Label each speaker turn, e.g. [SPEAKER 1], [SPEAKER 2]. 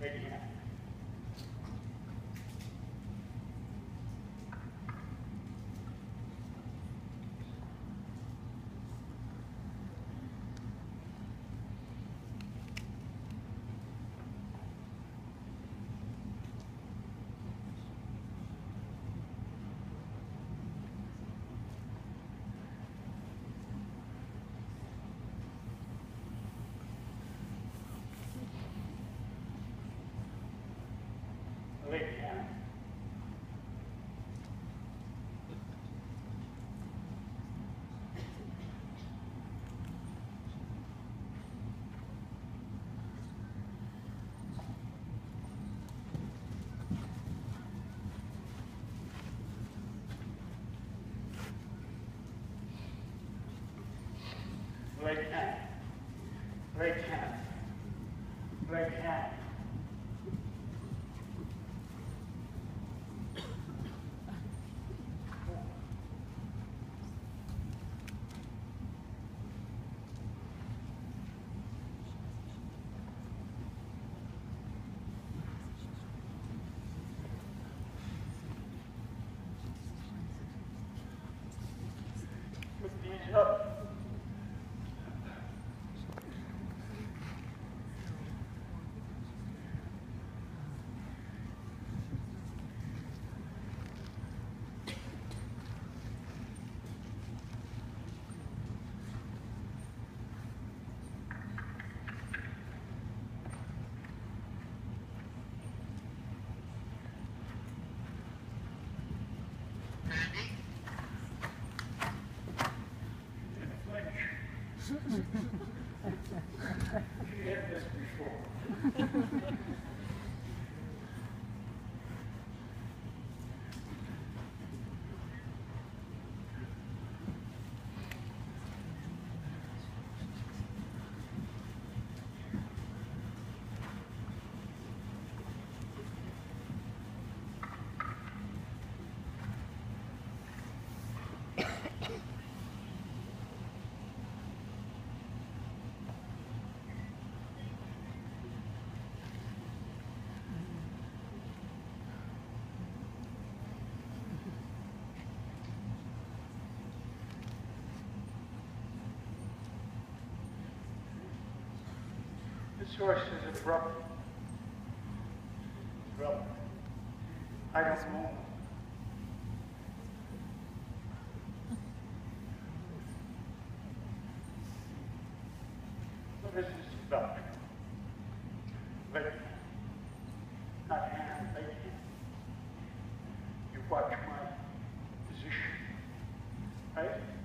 [SPEAKER 1] Right hand. Right hand. Right hand. Right hand. Right hand. Put these. You this before. source is abrupt. Abrupt. I don't move. This is about? But not hand, but you watch my position, right?